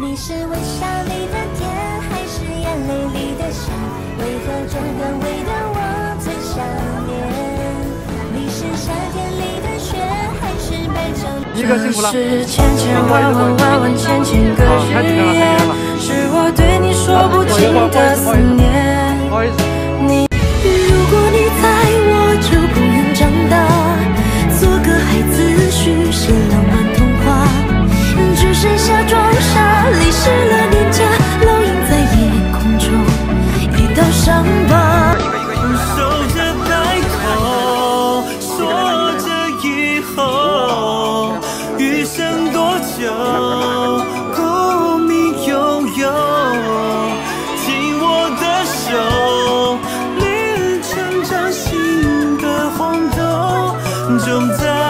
你是微笑里的甜，还是眼泪里的咸？为何这个味道我最想念？你是夏天里的雪，还是白这是千千万万万万千千个日夜，是我对你说不尽的思念。有共鸣拥有紧握的手炼成掌心的红豆在